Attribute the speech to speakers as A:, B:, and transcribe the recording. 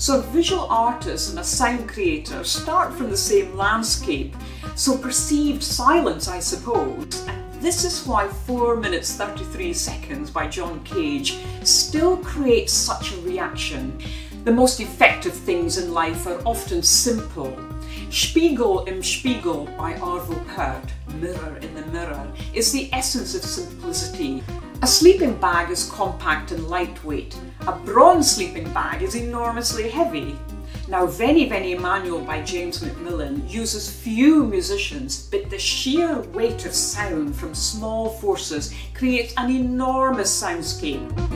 A: So visual artist and a sound creator start from the same landscape, so perceived silence, I suppose. And this is why 4 minutes 33 seconds by John Cage still creates such a reaction. The most effective things in life are often simple. Spiegel im Spiegel by Arvo Pärt, Mirror in the Mirror, is the essence of simplicity. A sleeping bag is compact and lightweight. A bronze sleeping bag is enormously heavy. Now, Veni Veni Emmanuel by James Macmillan uses few musicians, but the sheer weight of sound from small forces creates an enormous soundscape.